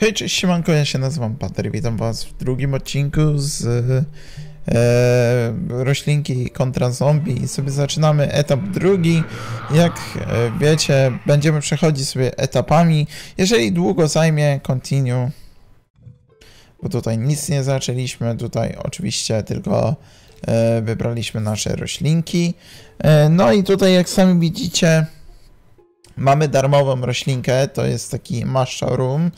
Hej, cześć, siemanko, ja się nazywam Pater, witam was w drugim odcinku z e, roślinki kontra zombie i sobie zaczynamy etap drugi. Jak e, wiecie, będziemy przechodzić sobie etapami. Jeżeli długo zajmie, continue. Bo tutaj nic nie zaczęliśmy, tutaj oczywiście tylko e, wybraliśmy nasze roślinki. E, no i tutaj jak sami widzicie, mamy darmową roślinkę, to jest taki mushroom.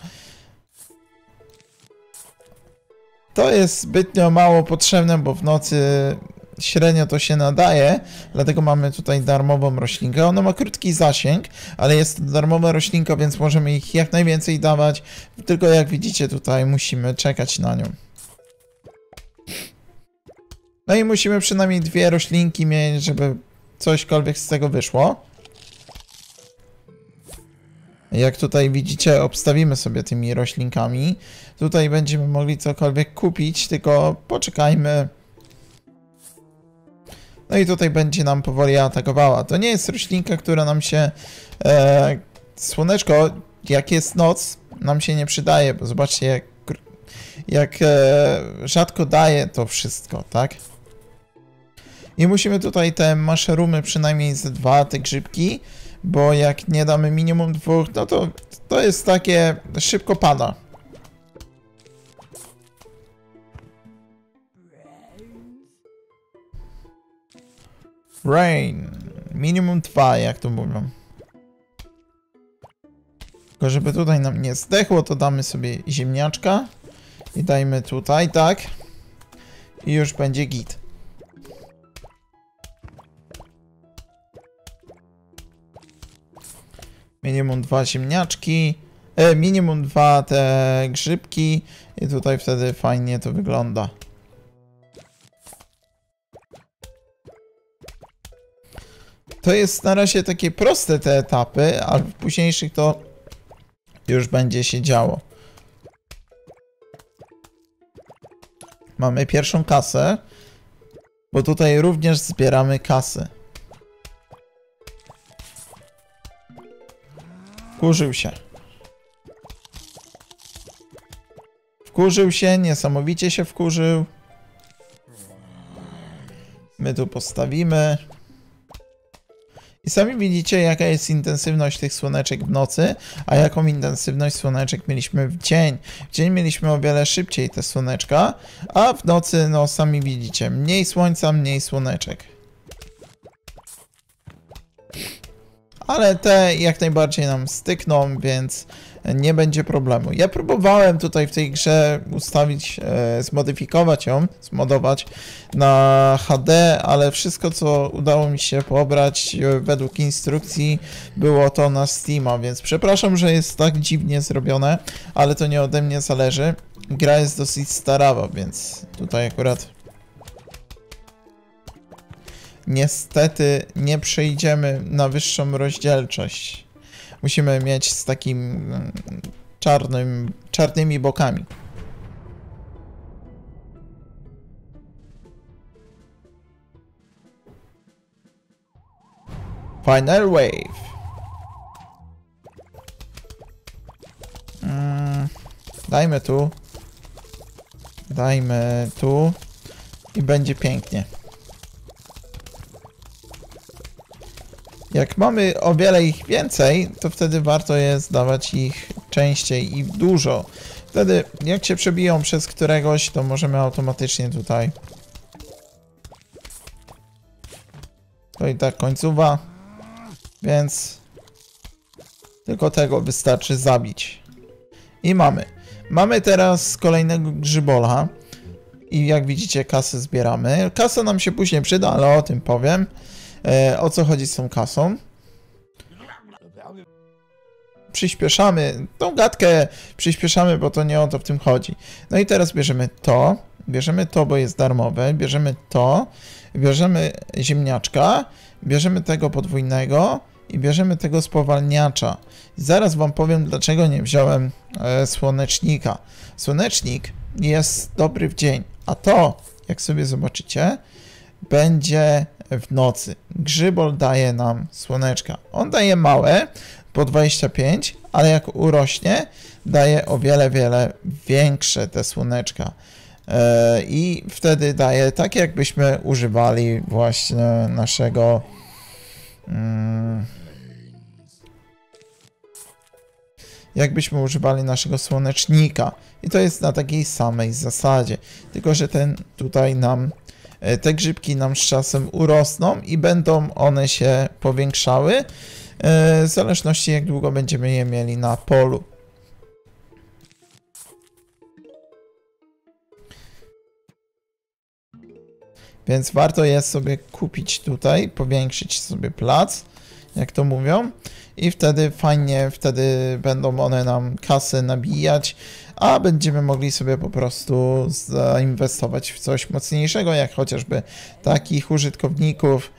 To jest zbytnio mało potrzebne, bo w nocy średnio to się nadaje, dlatego mamy tutaj darmową roślinkę. Ona ma krótki zasięg, ale jest to darmowa roślinka, więc możemy ich jak najwięcej dawać, tylko jak widzicie tutaj musimy czekać na nią. No i musimy przynajmniej dwie roślinki mieć, żeby cośkolwiek z tego wyszło. Jak tutaj widzicie, obstawimy sobie tymi roślinkami. Tutaj będziemy mogli cokolwiek kupić, tylko poczekajmy. No i tutaj będzie nam powoli atakowała. To nie jest roślinka, która nam się... E, słoneczko, jak jest noc, nam się nie przydaje, bo zobaczcie, jak, jak e, rzadko daje to wszystko, tak? I musimy tutaj te maszerumy przynajmniej ze dwa, te grzybki, bo jak nie damy minimum dwóch, no to to jest takie, szybko pada. Rain. Minimum dwa, jak to mówią. Tylko żeby tutaj nam nie zdechło, to damy sobie ziemniaczka. I dajmy tutaj, tak. I już będzie git. Minimum dwa ziemniaczki. E, minimum dwa te grzybki. I tutaj wtedy fajnie to wygląda. To jest na razie takie proste te etapy, ale w późniejszych to już będzie się działo. Mamy pierwszą kasę, bo tutaj również zbieramy kasy. Wkurzył się. Wkurzył się, niesamowicie się wkurzył. My tu postawimy. I sami widzicie, jaka jest intensywność tych słoneczek w nocy, a jaką intensywność słoneczek mieliśmy w dzień. W dzień mieliśmy o wiele szybciej te słoneczka, a w nocy, no sami widzicie, mniej słońca, mniej słoneczek. Ale te jak najbardziej nam stykną, więc nie będzie problemu. Ja próbowałem tutaj w tej grze ustawić, e, zmodyfikować ją, zmodować na HD, ale wszystko co udało mi się pobrać e, według instrukcji było to na Steama, więc przepraszam, że jest tak dziwnie zrobione, ale to nie ode mnie zależy. Gra jest dosyć starawa, więc tutaj akurat niestety nie przejdziemy na wyższą rozdzielczość. Musimy mieć z takim mm, czarnym, czarnymi bokami. Final wave. Mm, dajmy tu. Dajmy tu. I będzie pięknie. Jak mamy o wiele ich więcej, to wtedy warto jest dawać ich częściej i dużo. Wtedy jak się przebiją przez któregoś, to możemy automatycznie tutaj... To i tak końcowa. Więc tylko tego wystarczy zabić. I mamy. Mamy teraz kolejnego grzybola. I jak widzicie kasę zbieramy. Kasa nam się później przyda, ale o tym powiem. E, o co chodzi z tą kasą? Przyspieszamy, tą gadkę przyspieszamy, bo to nie o to w tym chodzi. No i teraz bierzemy to, bierzemy to, bo jest darmowe, bierzemy to, bierzemy ziemniaczka, bierzemy tego podwójnego i bierzemy tego spowalniacza. Zaraz wam powiem, dlaczego nie wziąłem e, słonecznika. Słonecznik jest dobry w dzień, a to, jak sobie zobaczycie, będzie w nocy. Grzybol daje nam słoneczka. On daje małe, po 25, ale jak urośnie, daje o wiele, wiele większe te słoneczka. E, I wtedy daje tak, jakbyśmy używali właśnie naszego. Mm, jakbyśmy używali naszego słonecznika. I to jest na takiej samej zasadzie. Tylko, że ten tutaj nam, te grzybki nam z czasem urosną i będą one się powiększały, e, w zależności jak długo będziemy je mieli na polu. Więc warto jest sobie kupić tutaj, powiększyć sobie plac, jak to mówią. I wtedy fajnie, wtedy będą one nam kasy nabijać, a będziemy mogli sobie po prostu zainwestować w coś mocniejszego, jak chociażby takich użytkowników.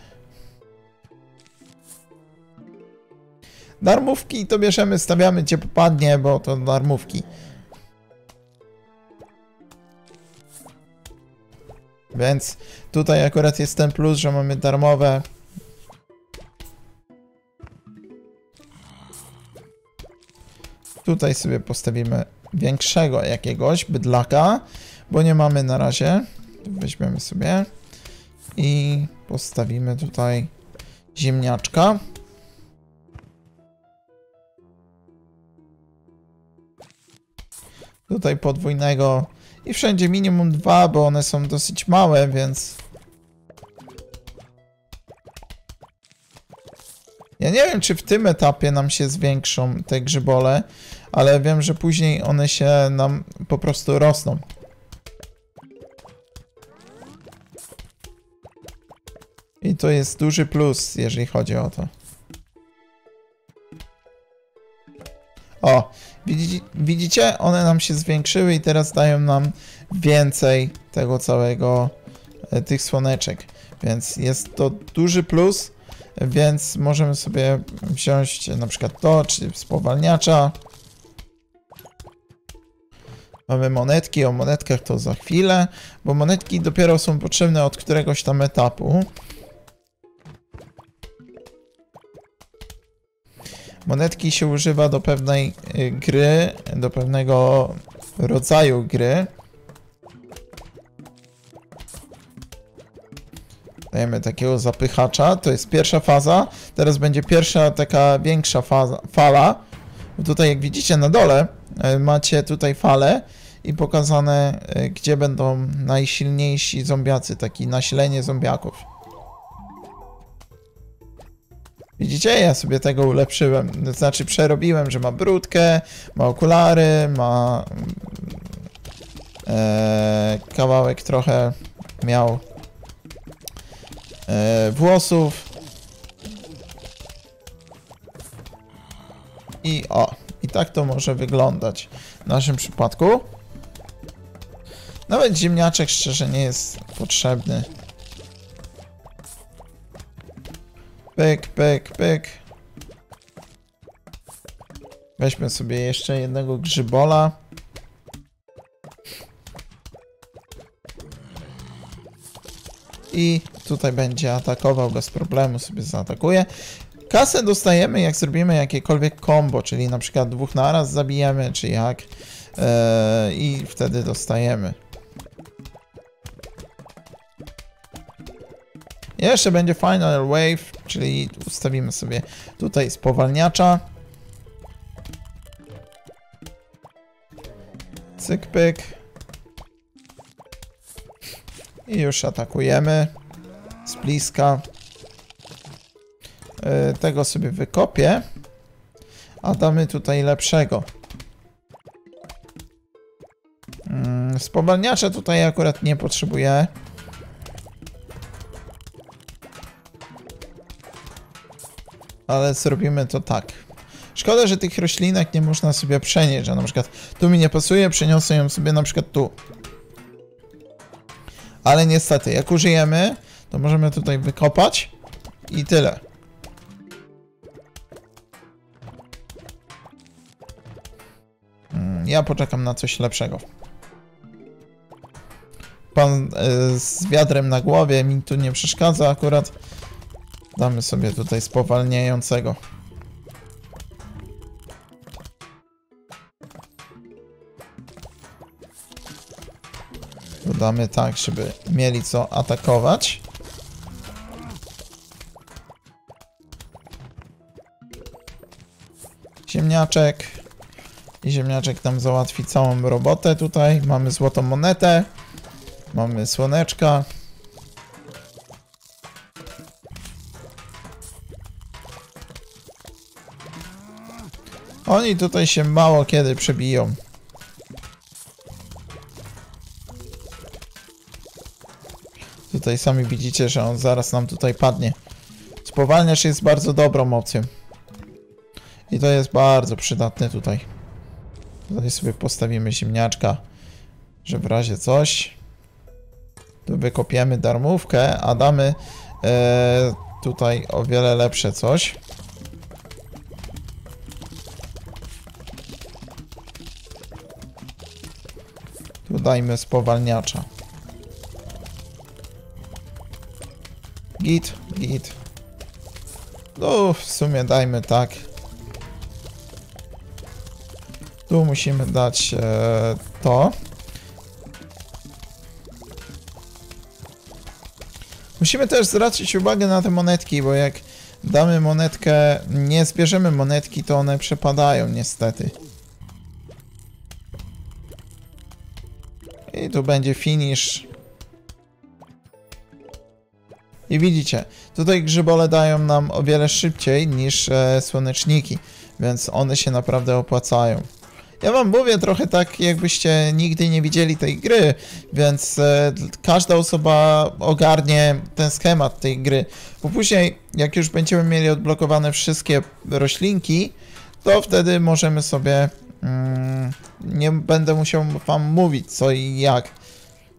Darmówki to bierzemy, stawiamy gdzie popadnie, bo to darmówki. Więc tutaj akurat jest ten plus, że mamy darmowe. Tutaj sobie postawimy większego jakiegoś bydlaka, bo nie mamy na razie. Weźmiemy sobie i postawimy tutaj ziemniaczka. Tutaj podwójnego i wszędzie minimum dwa, bo one są dosyć małe, więc... Ja nie wiem, czy w tym etapie nam się zwiększą te grzybole, ale wiem, że później one się nam po prostu rosną. I to jest duży plus, jeżeli chodzi o to. O, widzicie? One nam się zwiększyły i teraz dają nam więcej tego całego, e, tych słoneczek. Więc jest to duży plus, więc możemy sobie wziąć na przykład to, czy spowalniacza. Mamy monetki, o monetkach to za chwilę, bo monetki dopiero są potrzebne od któregoś tam etapu. Monetki się używa do pewnej y, gry, do pewnego rodzaju gry. Dajemy takiego zapychacza, to jest pierwsza faza. Teraz będzie pierwsza taka większa faza, fala. Tutaj jak widzicie na dole y, macie tutaj falę i pokazane y, gdzie będą najsilniejsi zombiacy, taki nasilenie zombiaków. Widzicie? Ja sobie tego ulepszyłem. Znaczy przerobiłem, że ma brudkę, ma okulary, ma e, kawałek trochę miał e, włosów. I o, i tak to może wyglądać w naszym przypadku. Nawet ziemniaczek szczerze nie jest potrzebny. Pyk, pyk, pyk. Weźmy sobie jeszcze jednego grzybola. I tutaj będzie atakował bez problemu, sobie zaatakuje. Kasę dostajemy jak zrobimy jakiekolwiek combo, czyli na przykład dwóch naraz zabijemy, czy jak. Eee, I wtedy dostajemy. Jeszcze będzie Final Wave, czyli ustawimy sobie tutaj spowalniacza. Cyk, pyk. I już atakujemy z bliska. Yy, tego sobie wykopię. A damy tutaj lepszego. Yy, spowalniacza tutaj akurat nie potrzebuję. Ale zrobimy to tak. Szkoda, że tych roślinek nie można sobie przenieść, że na przykład tu mi nie pasuje, przeniosę ją sobie na przykład tu. Ale niestety, jak użyjemy, to możemy tutaj wykopać i tyle. Hmm, ja poczekam na coś lepszego. Pan y, z wiadrem na głowie mi tu nie przeszkadza akurat. Damy sobie tutaj spowalniającego. Dodamy tak, żeby mieli co atakować. Ziemniaczek. I ziemniaczek tam załatwi całą robotę tutaj. Mamy złotą monetę. Mamy słoneczka. Oni tutaj się mało kiedy przebiją. Tutaj sami widzicie, że on zaraz nam tutaj padnie. Spowalniacz jest bardzo dobrą opcją. I to jest bardzo przydatne tutaj. Tutaj sobie postawimy ziemniaczka, że w razie coś. Tu wykopiemy darmówkę, a damy e, tutaj o wiele lepsze coś. Tu dajmy spowalniacza. Git, git. No, w sumie dajmy tak. Tu musimy dać e, to. Musimy też zwracać uwagę na te monetki, bo jak damy monetkę, nie zbierzemy monetki, to one przepadają niestety. Tu będzie finish. I widzicie, tutaj grzybole dają nam o wiele szybciej niż e, słoneczniki, więc one się naprawdę opłacają. Ja wam mówię trochę tak, jakbyście nigdy nie widzieli tej gry, więc e, każda osoba ogarnie ten schemat tej gry. Bo później, jak już będziemy mieli odblokowane wszystkie roślinki, to wtedy możemy sobie. Mm, nie będę musiał wam mówić co i jak.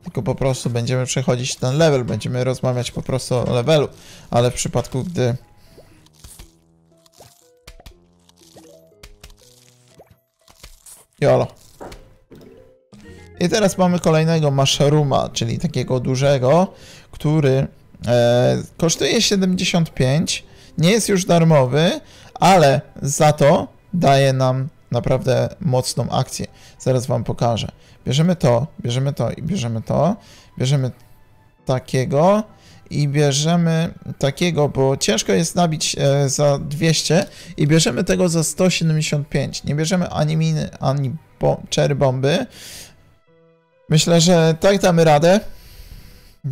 Tylko po prostu będziemy przechodzić ten level, będziemy rozmawiać po prostu o levelu. Ale w przypadku, gdy Jolo. I teraz mamy kolejnego mushrooma, czyli takiego dużego, który e, kosztuje 75, nie jest już darmowy, ale za to daje nam naprawdę mocną akcję. Zaraz wam pokażę. Bierzemy to, bierzemy to i bierzemy to, bierzemy takiego i bierzemy takiego, bo ciężko jest nabić e, za 200 i bierzemy tego za 175. Nie bierzemy ani miny, ani bo cherry bomby. Myślę, że tak damy radę.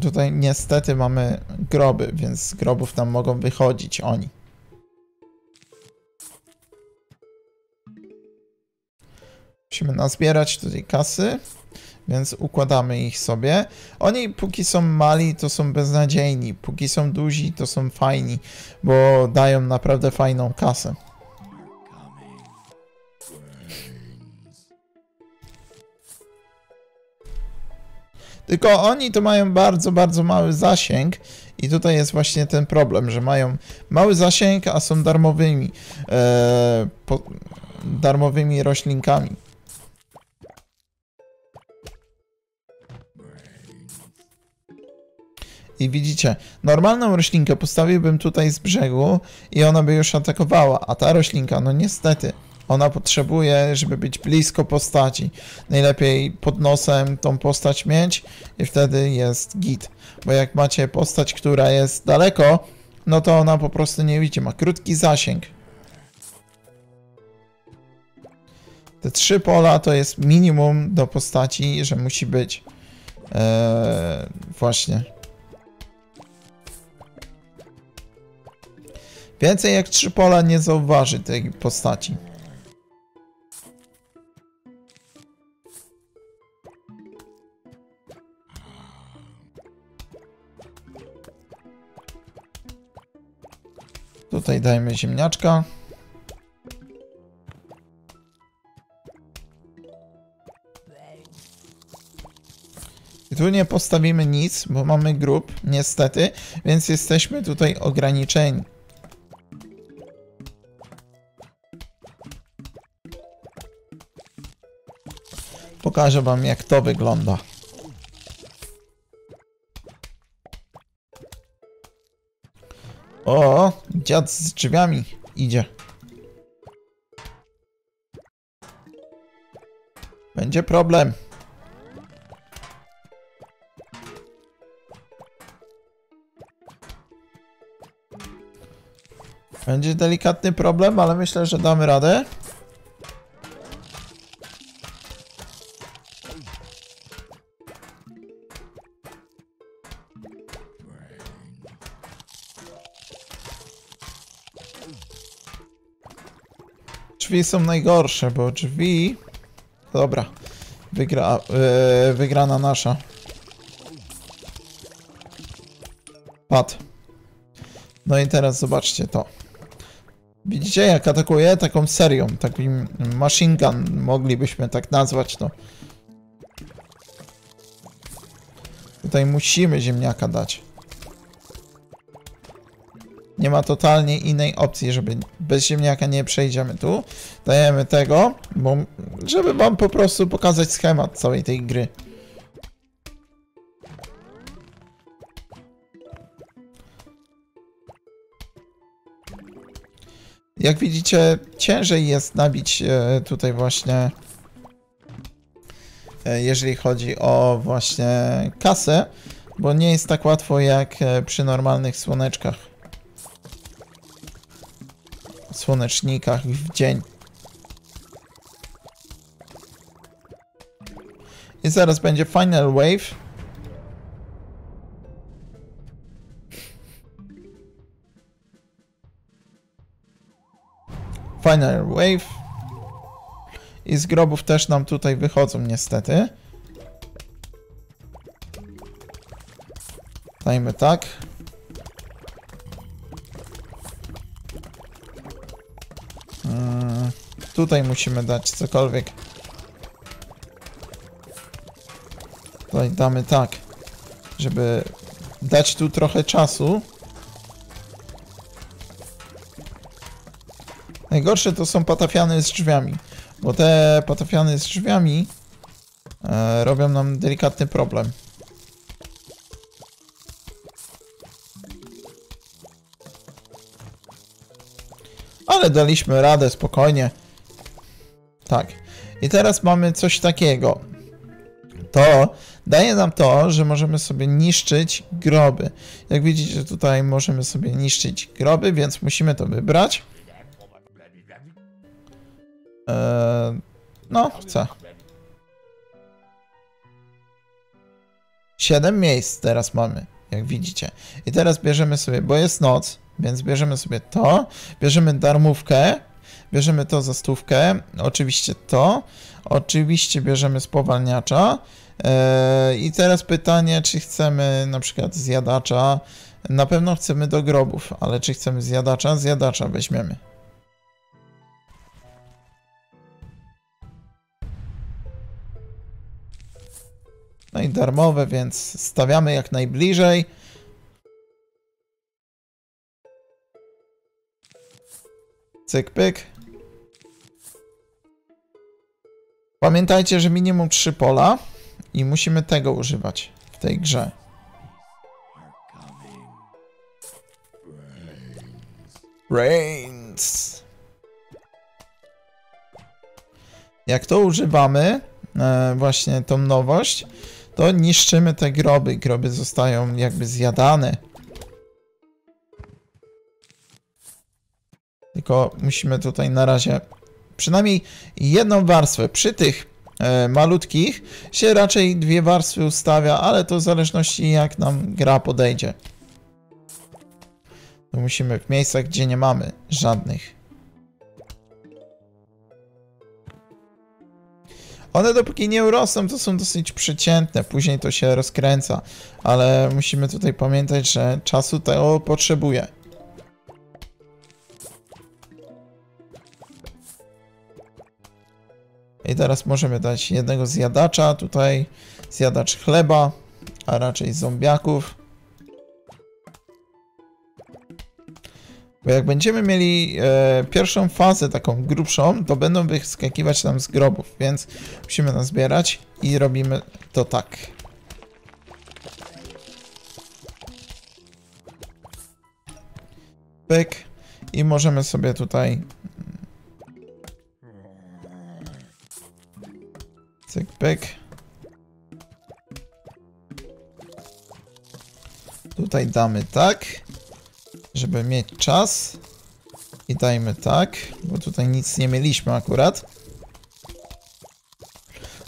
Tutaj niestety mamy groby, więc z grobów tam mogą wychodzić oni. Musimy nazbierać tutaj kasy. Więc układamy ich sobie. Oni póki są mali, to są beznadziejni. Póki są duzi, to są fajni, bo dają naprawdę fajną kasę. Tylko oni to mają bardzo, bardzo mały zasięg i tutaj jest właśnie ten problem, że mają mały zasięg, a są darmowymi, e, po, darmowymi roślinkami. I widzicie, normalną roślinkę postawiłbym tutaj z brzegu i ona by już atakowała, a ta roślinka, no niestety, ona potrzebuje, żeby być blisko postaci. Najlepiej pod nosem tą postać mieć i wtedy jest git. Bo jak macie postać, która jest daleko, no to ona po prostu nie widzi, ma krótki zasięg. Te trzy pola to jest minimum do postaci, że musi być. Eee, właśnie. Więcej jak trzy pola nie zauważy tej postaci. Tutaj dajmy ziemniaczka. I tu nie postawimy nic, bo mamy grup, niestety, więc jesteśmy tutaj ograniczeni. Pokażę wam jak to wygląda. O, dziad z drzwiami idzie. Będzie problem. Będzie delikatny problem, ale myślę, że damy radę. Drzwi są najgorsze, bo drzwi... Dobra. Wygra... Yy, wygrana nasza. Pad. No i teraz zobaczcie to. Widzicie jak atakuje? Taką serią, takim machine gun moglibyśmy tak nazwać to. Tutaj musimy ziemniaka dać. Nie ma totalnie innej opcji, żeby bez ziemniaka nie przejdziemy tu. Dajemy tego, bo żeby wam po prostu pokazać schemat całej tej gry. Jak widzicie, ciężej jest nabić e, tutaj właśnie, e, jeżeli chodzi o właśnie kasę, bo nie jest tak łatwo jak e, przy normalnych słoneczkach. Słonecznikach w dzień. I zaraz będzie Final Wave. Final Wave. I z grobów też nam tutaj wychodzą niestety. Dajmy tak. Tutaj musimy dać cokolwiek. Tutaj damy tak, żeby dać tu trochę czasu. Najgorsze to są patafiany z drzwiami, bo te patafiany z drzwiami e, robią nam delikatny problem. Ale daliśmy radę spokojnie. Tak. I teraz mamy coś takiego. To daje nam to, że możemy sobie niszczyć groby. Jak widzicie tutaj możemy sobie niszczyć groby, więc musimy to wybrać. Eee, no, chcę. Siedem miejsc teraz mamy, jak widzicie. I teraz bierzemy sobie, bo jest noc, więc bierzemy sobie to, bierzemy darmówkę, bierzemy to za stówkę, oczywiście to, oczywiście bierzemy spowalniacza. Eee, I teraz pytanie, czy chcemy na przykład zjadacza. Na pewno chcemy do grobów, ale czy chcemy zjadacza? Zjadacza weźmiemy. No i darmowe, więc stawiamy jak najbliżej. Cyk, pyk. Pamiętajcie, że minimum 3 pola i musimy tego używać w tej grze. Brains. Jak to używamy, e, właśnie tą nowość, to niszczymy te groby. Groby zostają jakby zjadane. Tylko musimy tutaj na razie przynajmniej jedną warstwę. Przy tych e, malutkich się raczej dwie warstwy ustawia, ale to w zależności jak nam gra podejdzie. To musimy w miejscach, gdzie nie mamy żadnych. One dopóki nie urosną, to są dosyć przeciętne, później to się rozkręca, ale musimy tutaj pamiętać, że czasu tego potrzebuje. I teraz możemy dać jednego zjadacza, tutaj zjadacz chleba, a raczej zombiaków. Bo jak będziemy mieli e, pierwszą fazę taką grubszą, to będą wyskakiwać nam z grobów, więc musimy nazbierać i robimy to tak. Pyk. I możemy sobie tutaj Cyk, pyk. Tutaj damy tak, żeby mieć czas. I dajmy tak, bo tutaj nic nie mieliśmy akurat.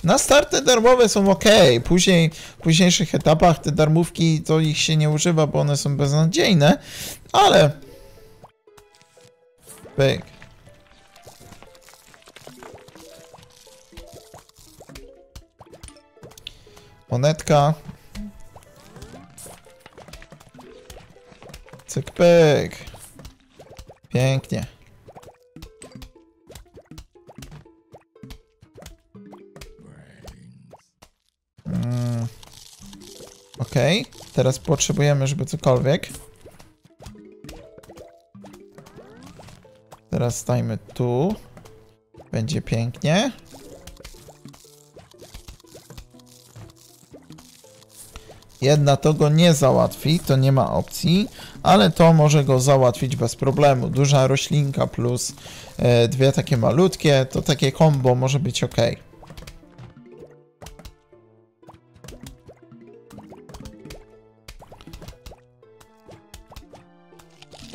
Na starty darmowe są ok. Później, w późniejszych etapach te darmówki to ich się nie używa, bo one są beznadziejne, ale. Pyk. Monetka. Cyk pyk. Pięknie. Mm. Okej, teraz potrzebujemy, żeby cokolwiek. Teraz stajmy tu. Będzie pięknie. Jedna to go nie załatwi, to nie ma opcji, ale to może go załatwić bez problemu. Duża roślinka plus e, dwie takie malutkie, to takie combo może być ok.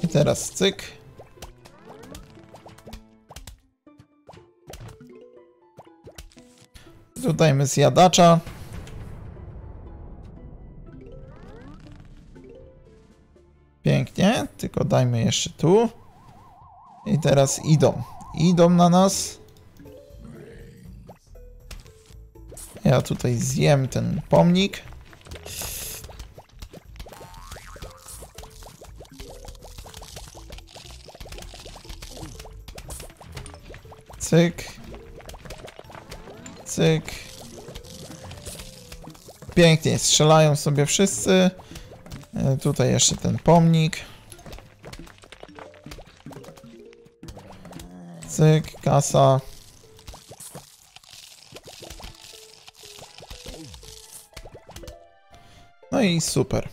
I teraz cyk. Tu dajmy zjadacza. Tylko dajmy jeszcze tu. I teraz idą. Idą na nas. Ja tutaj zjem ten pomnik. Cyk. Cyk. Pięknie, strzelają sobie wszyscy. E, Tutaj jeszcze ten pomnik. Cyk, kasa. No i super.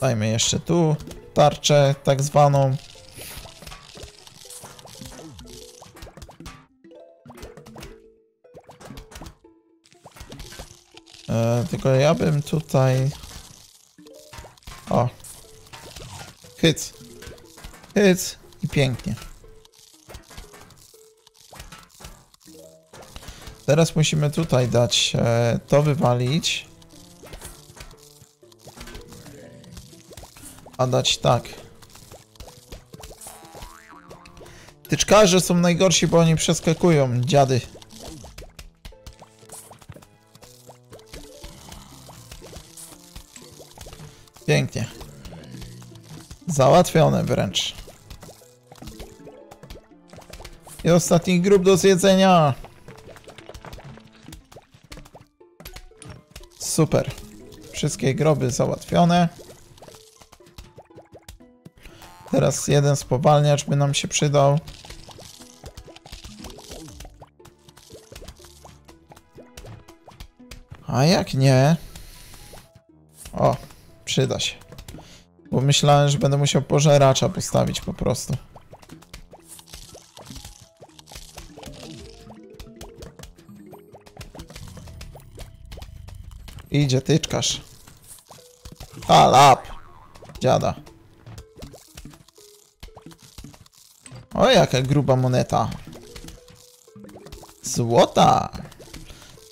Dajmy jeszcze tu tarczę tak zwaną. E, tylko ja bym tutaj... O. Hyc. Hyc i pięknie. Teraz musimy tutaj dać e, to wywalić. A dać tak. Tyczkarze są najgorsi, bo oni przeskakują, dziady. Pięknie. Załatwione wręcz. I ostatni grób do zjedzenia. Super. Wszystkie groby załatwione. Teraz jeden spowalniacz by nam się przydał. A jak nie? O, przyda się. Bo myślałem, że będę musiał pożeracza postawić po prostu. Idzie tyczkarz. A, lap. Dziada. O, jaka gruba moneta. Złota.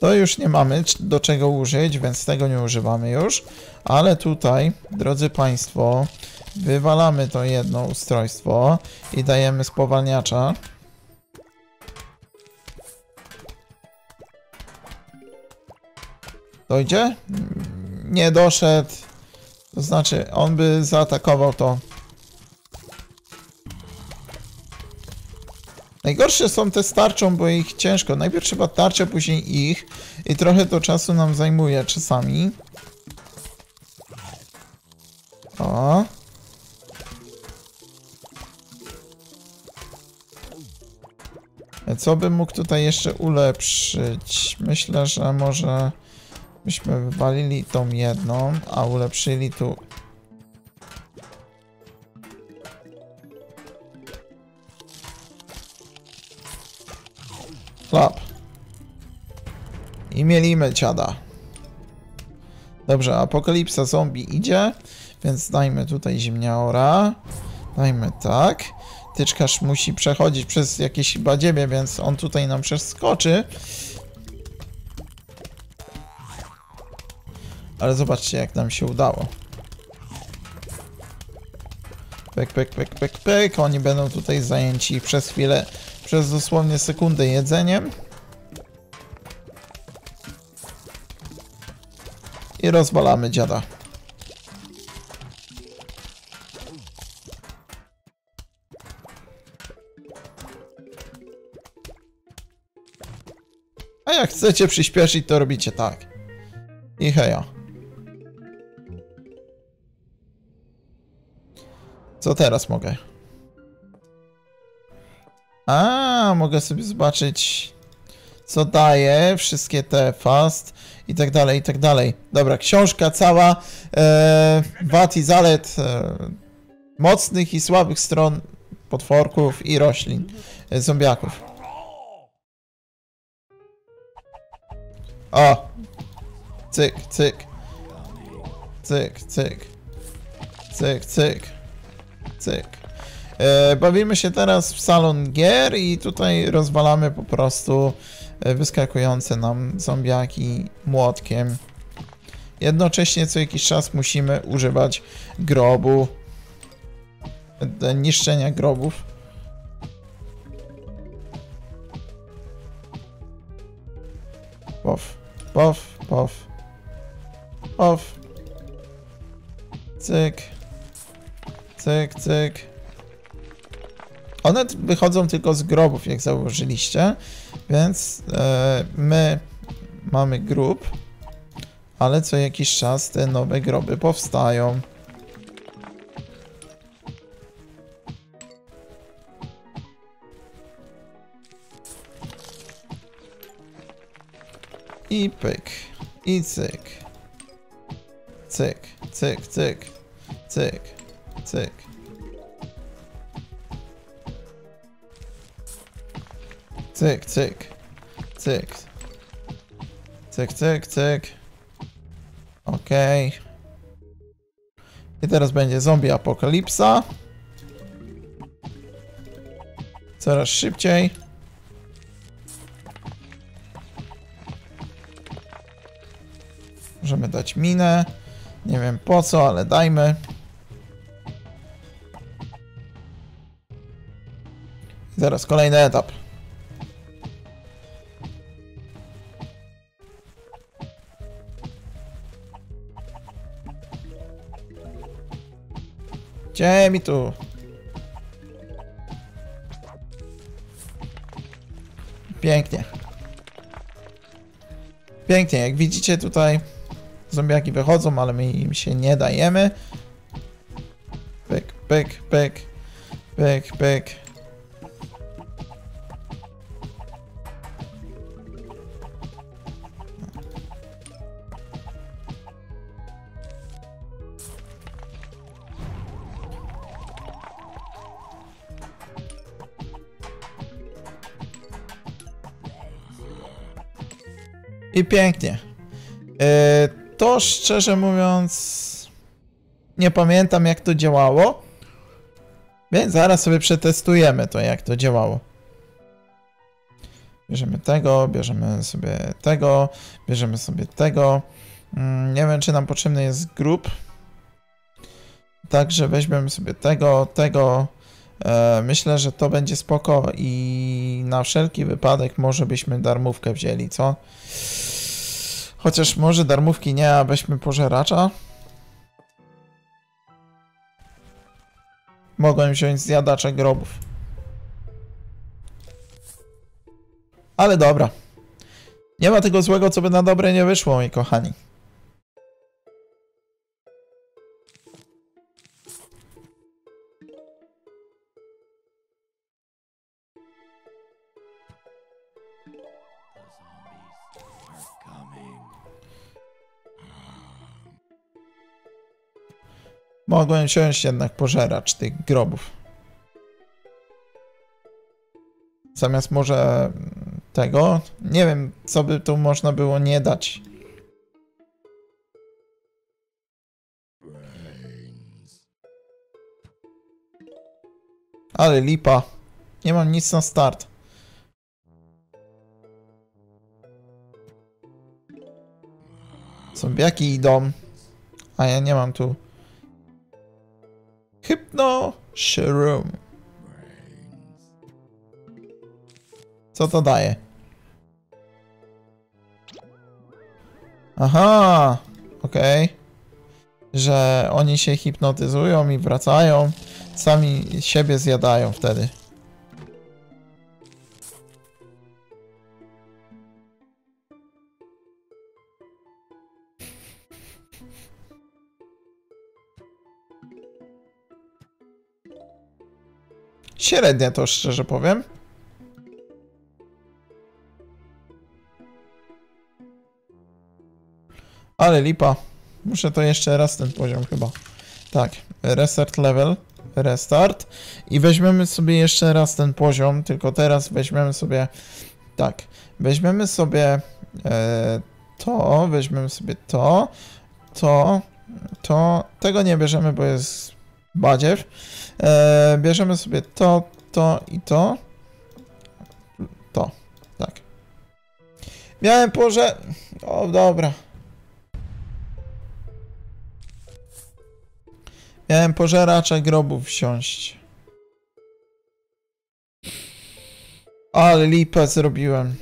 To już nie mamy do czego użyć, więc tego nie używamy już. Ale tutaj, drodzy Państwo, wywalamy to jedno ustrojstwo i dajemy spowalniacza. Dojdzie? Nie doszedł. To znaczy, on by zaatakował to. Najgorsze są te z tarczą, bo ich ciężko. Najpierw trzeba tarczę, później ich. I trochę to czasu nam zajmuje czasami. O. Co bym mógł tutaj jeszcze ulepszyć? Myślę, że może byśmy wywalili tą jedną, a ulepszyli tu. Klap. I mielimy ciada. Dobrze, apokalipsa zombie idzie, Więc dajmy tutaj ziemniaora. Dajmy tak. Tyczkarz musi przechodzić przez jakieś badziebie, więc on tutaj nam przeskoczy. Ale zobaczcie, jak nam się udało. Pek, pek, pek, pek, pek. Oni będą tutaj zajęci przez chwilę, przez dosłownie sekundę jedzeniem. I rozwalamy dziada. A jak chcecie przyspieszyć, to robicie tak. I heja. Co teraz mogę? A, mogę sobie zobaczyć, co daje, wszystkie te fast i tak dalej, i tak dalej. Dobra, książka cała, e, wad i zalet e, mocnych i słabych stron potworków i roślin, e, zombiaków. O! Cyk, cyk. Cyk, cyk. Cyk, cyk. Cyk. E, bawimy się teraz w salon gier i tutaj rozwalamy po prostu e, wyskakujące nam zombiaki młotkiem. Jednocześnie co jakiś czas musimy używać grobu, e, niszczenia grobów. Pow, pow, pow, pow. Cyk. Cyk, cyk. One wychodzą tylko z grobów, jak zauważyliście, więc e, my mamy grób, ale co jakiś czas te nowe groby powstają. I pyk, i cyk. Cyk, cyk, cyk, cyk, cyk. Cyk, cyk, cyk. Cyk, cyk, cyk. Okej. I teraz będzie zombie apokalipsa. Coraz szybciej. Możemy dać minę. Nie wiem po co, ale dajmy. I teraz kolejny etap. Gdzie mi tu? Pięknie. Pięknie, jak widzicie tutaj zombiaki wychodzą, ale my im się nie dajemy. Pyk, pyk, pyk, pyk, pyk. I pięknie. E, To szczerze mówiąc nie pamiętam jak to działało. Więc zaraz sobie przetestujemy to jak to działało. Bierzemy tego, bierzemy sobie tego, bierzemy sobie tego. Mm, Nie wiem czy nam potrzebny jest grób. Także weźmiemy sobie tego, tego. E, Myślę, że to będzie spoko i na wszelki wypadek może byśmy darmówkę wzięli, co? Chociaż może darmówki nie, a weźmy pożeracza. Mogłem wziąć zjadacza grobów. Ale dobra. Nie ma tego złego, co by na dobre nie wyszło, moi kochani. Mogłem wziąć jednak pożeracz tych grobów. Zamiast może tego, nie wiem, co by tu można było nie dać. Ale lipa. Nie mam nic na start. Zombiaki idą. A ja nie mam tu... Hypno Shroom. Co to daje? Aha, okej. Że oni się hipnotyzują i wracają. Sami siebie zjadają wtedy. Średnie to szczerze powiem. Ale lipa. Muszę to jeszcze raz ten poziom chyba. Tak, restart level, restart i weźmiemy sobie jeszcze raz ten poziom, tylko teraz weźmiemy sobie tak, weźmiemy sobie e, to, weźmiemy sobie to, to, to, tego nie bierzemy, bo jest badziew. E, bierzemy sobie to, to i to. To, tak. Miałem porze... O, dobra. Miałem pożeracza grobów wsiąść. Ale lipę zrobiłem.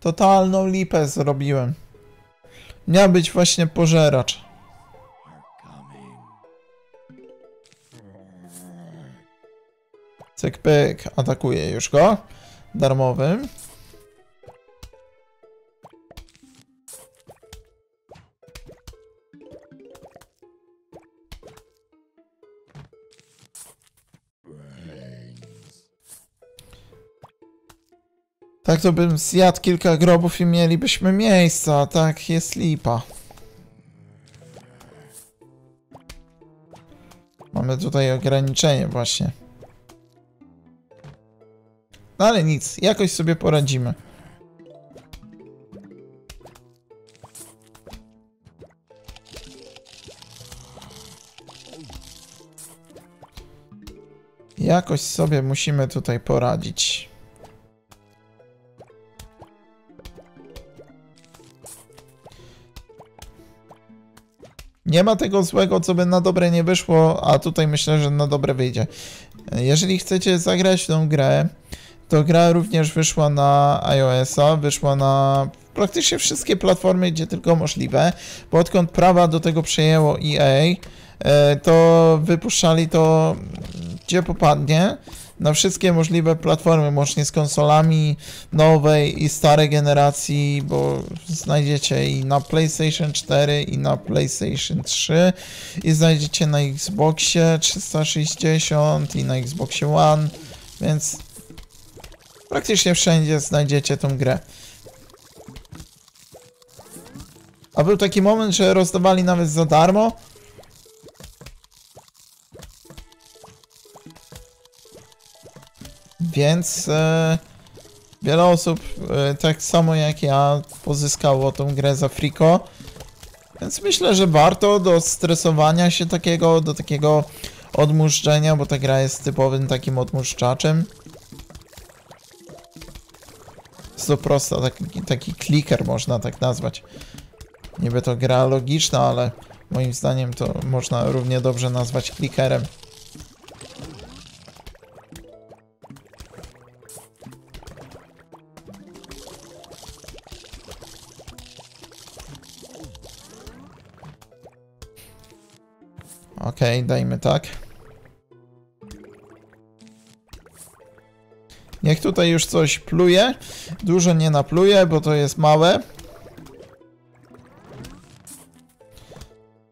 Totalną lipę zrobiłem. Miał być właśnie pożeracz. Cyk pyk, atakuje już go. Darmowym. Tak to bym zjadł kilka grobów i mielibyśmy miejsca, tak jest lipa. Mamy tutaj ograniczenie właśnie. No ale nic, jakoś sobie poradzimy. Jakoś sobie musimy tutaj poradzić. Nie ma tego złego, co by na dobre nie wyszło, a tutaj myślę, że na dobre wyjdzie. Jeżeli chcecie zagrać tą grę, to gra również wyszła na iOS-a, wyszła na praktycznie wszystkie platformy, gdzie tylko możliwe, bo odkąd prawa do tego przejęło EA, e, to wypuszczali to gdzie popadnie, na wszystkie możliwe platformy, łącznie z konsolami nowej i starej generacji, bo znajdziecie i na PlayStation 4 i na PlayStation 3 i znajdziecie na Xboxie 360 i na Xboxie One, więc praktycznie wszędzie znajdziecie tą grę. A był taki moment, że rozdawali nawet za darmo. Więc e, wiele osób, e, tak samo jak ja, pozyskało tą grę za friko. Więc myślę, że warto do stresowania się takiego, do takiego odmuszczenia, bo ta gra jest typowym takim odmuszczaczem. Jest to prosta, taki, taki kliker można tak nazwać. Niby to gra logiczna, ale moim zdaniem to można równie dobrze nazwać klikerem. Okej, okay, dajmy tak. Niech tutaj już coś pluje. Dużo nie napluje, bo to jest małe.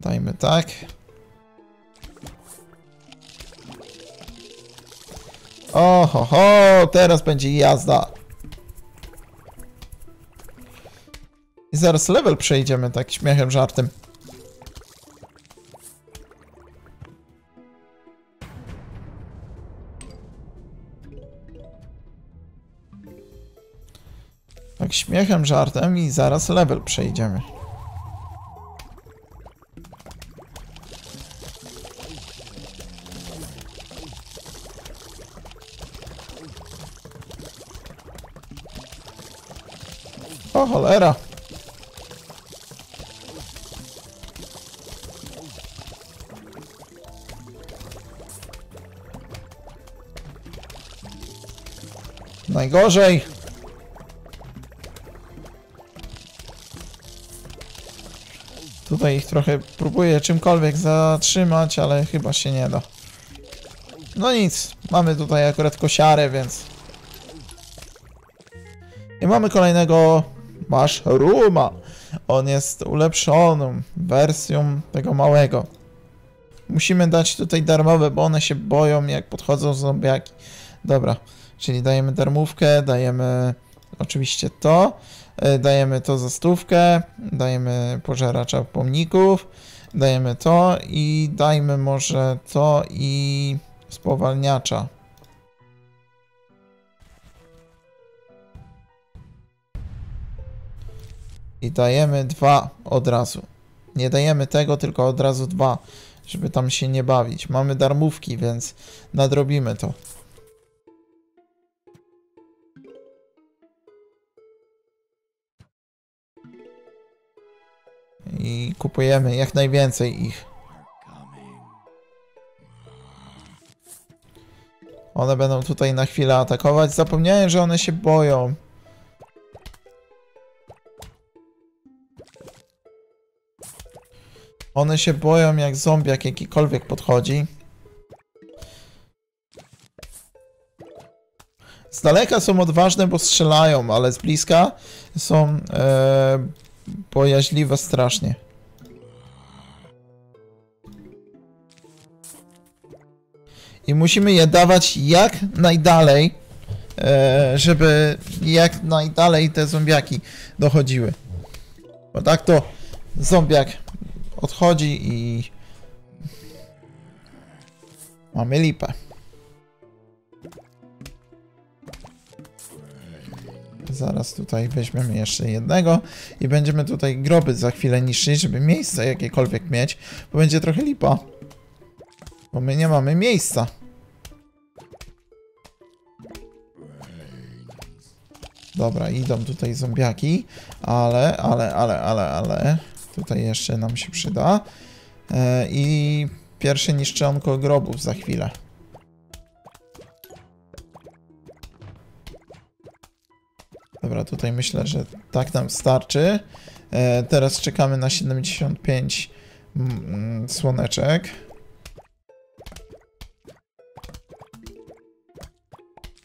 Dajmy tak. Oho, ho, teraz będzie jazda. I zaraz level przejdziemy, tak śmiechem, żartem. Śmiechem, żartem i zaraz level przejdziemy. O cholera! Najgorzej! Tutaj ich trochę próbuję czymkolwiek zatrzymać, ale chyba się nie da. No nic, mamy tutaj akurat kosiarę, więc... I mamy kolejnego Mushroma. On jest ulepszoną wersją tego małego. Musimy dać tutaj darmowe, bo one się boją jak podchodzą zombiaki. Dobra, czyli dajemy darmówkę, dajemy oczywiście to, y, dajemy to za stówkę, dajemy pożeracza pomników, dajemy to i dajmy może to i spowalniacza. I dajemy dwa od razu. Nie dajemy tego, tylko od razu dwa, żeby tam się nie bawić. Mamy darmówki, więc nadrobimy to. I kupujemy jak najwięcej ich. One będą tutaj na chwilę atakować. Zapomniałem, że one się boją. One się boją jak zombiak jakikolwiek podchodzi. Z daleka są odważne, bo strzelają, ale z bliska są e, bojaźliwe strasznie. I musimy je dawać jak najdalej, e, żeby jak najdalej te zombiaki dochodziły. Bo tak to zombiak odchodzi i mamy lipę. Zaraz tutaj weźmiemy jeszcze jednego i będziemy tutaj groby za chwilę niszczyć, żeby miejsce jakiekolwiek mieć, bo będzie trochę lipa. Bo my nie mamy miejsca. Dobra, idą tutaj zombiaki, ale, ale, ale, ale, ale, tutaj jeszcze nam się przyda. E, I pierwsze niszczonko grobów za chwilę. Dobra, tutaj myślę, że tak nam starczy. E, teraz czekamy na 75 mm, słoneczek.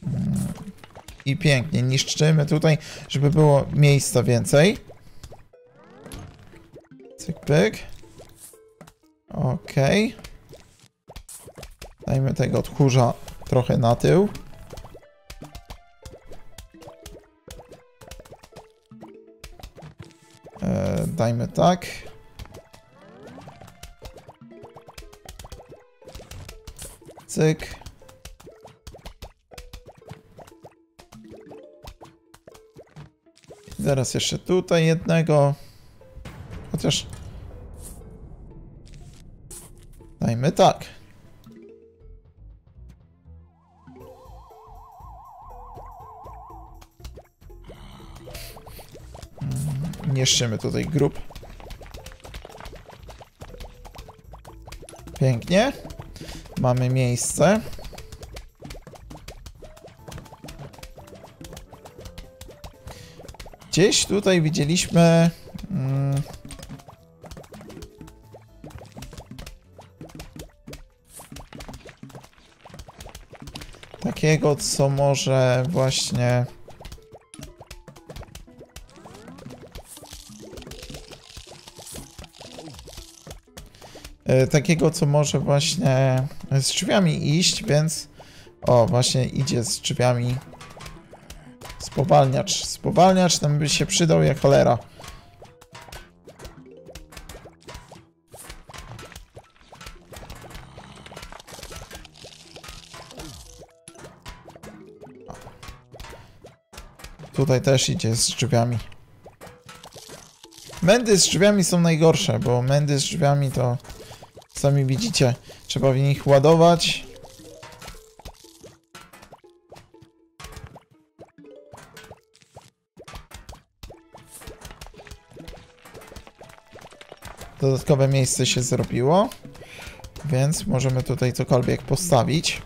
Mm, I pięknie, niszczymy tutaj, żeby było miejsca więcej. Cyk, pyk. Okej. Dajmy tego tchórza trochę na tył. E, dajmy tak. Cyk. Zaraz jeszcze tutaj jednego. Chociaż... Dajmy tak. Mm, Niszczymy tutaj grup. Pięknie. Mamy miejsce. Gdzieś tutaj widzieliśmy... Mm, takiego, co może właśnie... Takiego, co może właśnie z drzwiami iść, więc... O, właśnie idzie z drzwiami Spowalniacz. Spowalniacz tam by się przydał jak cholera. Tutaj też idzie z drzwiami. Mędy z drzwiami są najgorsze, bo mędy z drzwiami to Sami widzicie, trzeba w nich ładować. Dodatkowe miejsce się zrobiło, więc możemy tutaj cokolwiek postawić.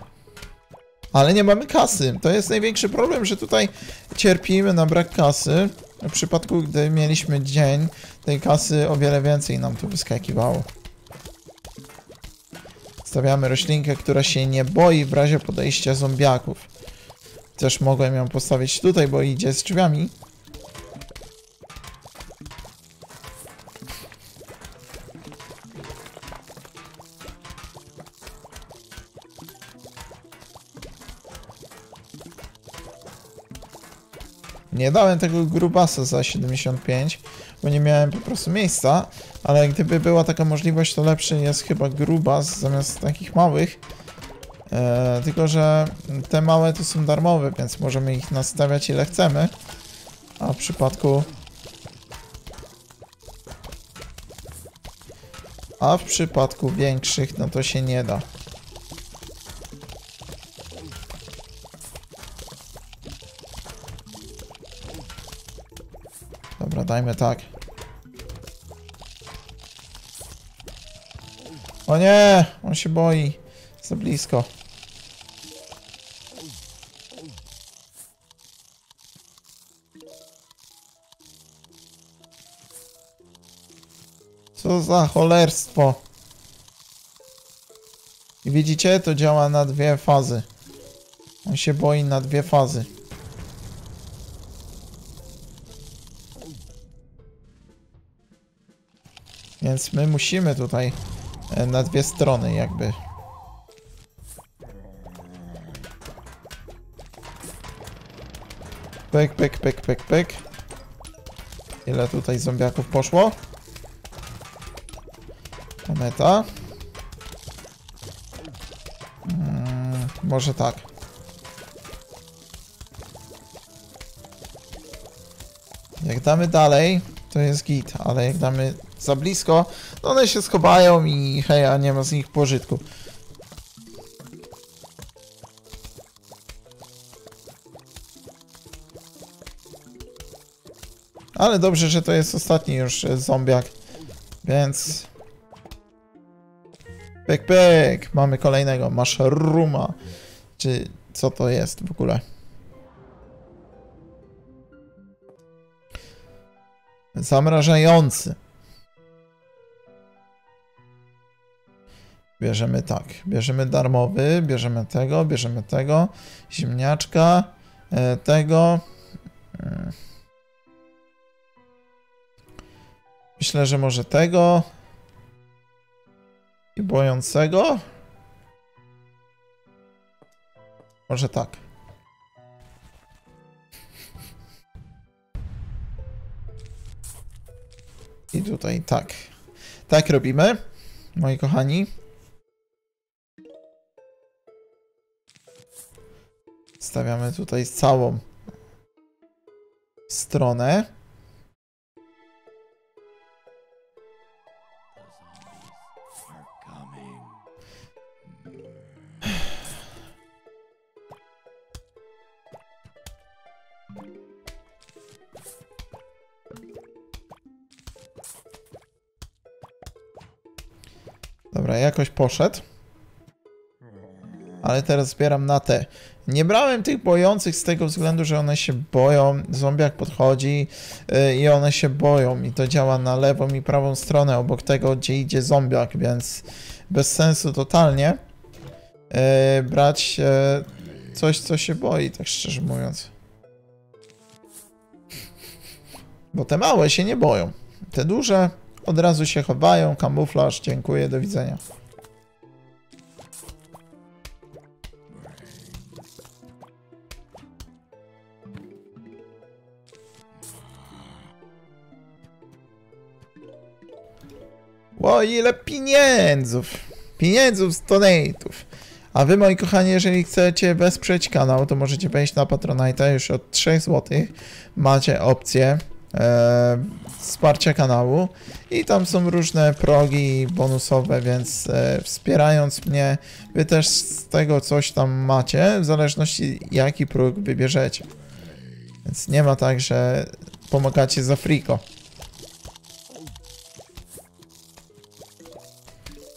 Ale nie mamy kasy. To jest największy problem, że tutaj cierpimy na brak kasy. W przypadku, gdy mieliśmy dzień, tej kasy o wiele więcej nam tu wyskakiwało. Stawiamy roślinkę, która się nie boi w razie podejścia zombiaków. Też mogłem ją postawić tutaj, bo idzie z drzwiami. Nie dałem tego grubasa za 75, bo nie miałem po prostu miejsca, ale gdyby była taka możliwość, to lepszy jest chyba grubas zamiast takich małych. E, tylko, że te małe to są darmowe, więc możemy ich nastawiać ile chcemy. A w przypadku... A w przypadku większych, no to się nie da. Dajmy tak. O nie! On się boi. Za blisko. Co za cholerstwo. I widzicie, to działa na dwie fazy. On się boi na dwie fazy. Więc my musimy tutaj e, na dwie strony jakby. Pyk, pyk, pyk, pyk, pyk. Ile tutaj zombiaków poszło? Moneta. Mm, może tak. Jak damy dalej, to jest git, ale jak damy za blisko, to one się schowają i hej, a nie ma z nich pożytku. Ale dobrze, że to jest ostatni już e, zombiak, więc... Pyk, pyk, mamy kolejnego, mashruma. Czy co to jest w ogóle? Zamrażający. Bierzemy tak, bierzemy darmowy, bierzemy tego, bierzemy tego, ziemniaczka, e, tego. Mm. Myślę, że może tego i bojącego. Może tak. I tutaj tak. Tak robimy, moi kochani. Stawiamy tutaj całą stronę. Dobra, jakoś poszedł. Ale teraz zbieram na te. Nie brałem tych bojących z tego względu, że one się boją. Zombiak podchodzi yy, i one się boją. I to działa na lewą i prawą stronę obok tego, gdzie idzie zombiak, więc bez sensu totalnie yy, brać yy, coś, co się boi, tak szczerze mówiąc. Bo te małe się nie boją. Te duże od razu się chowają, kamuflaż, dziękuję, do widzenia. O, ile pieniędzów! Pieniędzów z. A wy, moi kochani, jeżeli chcecie wesprzeć kanał, to możecie wejść na Patronite'a już od 3 zł. Macie opcję e, wsparcia kanału i tam są różne progi bonusowe, więc e, wspierając mnie, wy też z tego coś tam macie, w zależności jaki próg wybierzecie. Więc nie ma tak, że pomagacie za friko.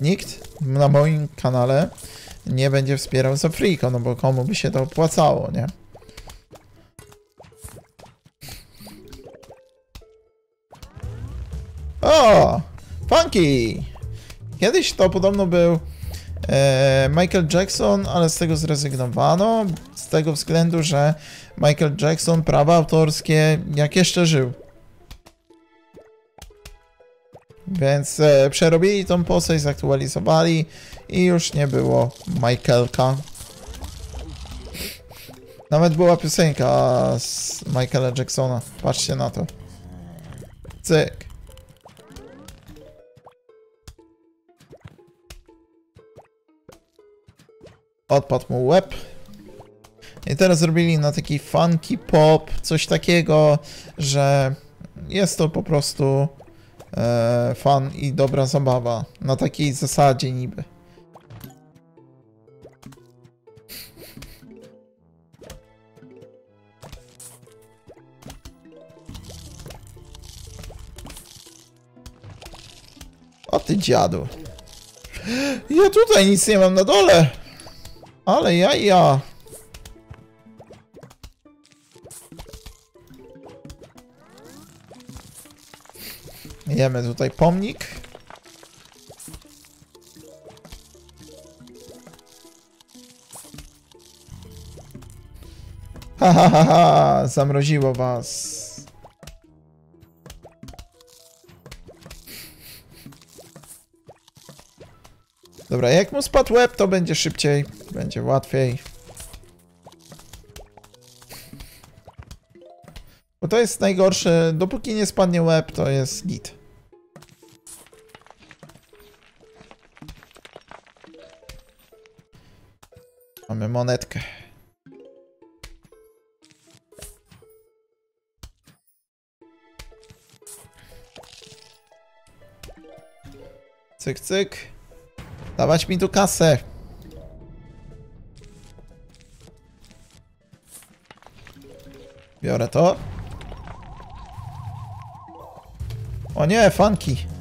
Nikt na moim kanale nie będzie wspierał za Freako, no bo komu by się to opłacało, nie? O! Funky! Kiedyś to podobno był e, Michael Jackson, ale z tego zrezygnowano. Z tego względu, że Michael Jackson prawa autorskie jak jeszcze żył. Więc e, przerobili tą postać, zaktualizowali i już nie było Michaelka. Nawet była piosenka z Michaela Jacksona. Patrzcie na to. Cyk. Odpadł mu łeb. I teraz zrobili na taki funky pop, coś takiego, że jest to po prostu e, fan i dobra zabawa. Na takiej zasadzie niby. O ty dziadu. Ja tutaj nic nie mam na dole. Ale ja ja. Jemy tutaj pomnik. Ha, ha, ha, ha, zamroziło was. Dobra, jak mu spadł łeb, to będzie szybciej, będzie łatwiej. Bo to jest najgorsze, dopóki nie spadnie łeb, to jest git. Monetkę. Cyk, cyk. Dawać mi tu kasę. Biorę to. O nie, funky.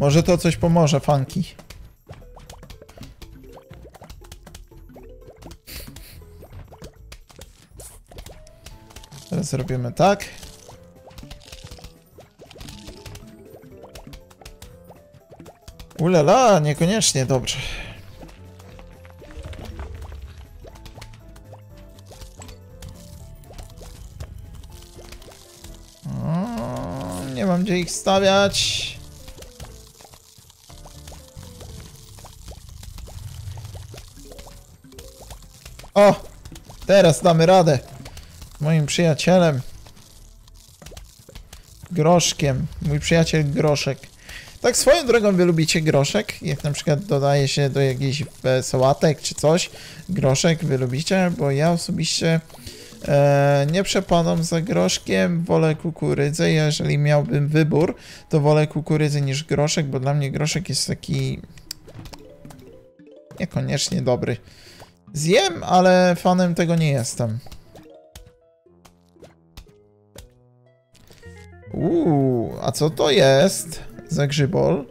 Może to coś pomoże, funky. Teraz zrobimy tak. Ulala, niekoniecznie dobrze. O, nie mam gdzie ich stawiać. O! Teraz damy radę. Moim przyjacielem. Groszkiem. Mój przyjaciel Groszek. Tak swoją drogą wy lubicie groszek? Jak na przykład dodaje się do jakichś e, sałatek czy coś. Groszek wy lubicie? Bo ja osobiście e, nie przepadam za groszkiem, wolę kukurydzę. Jeżeli miałbym wybór, to wolę kukurydzę niż groszek, bo dla mnie groszek jest taki niekoniecznie dobry. Zjem, ale fanem tego nie jestem. Uuu, a co to jest za grzybol?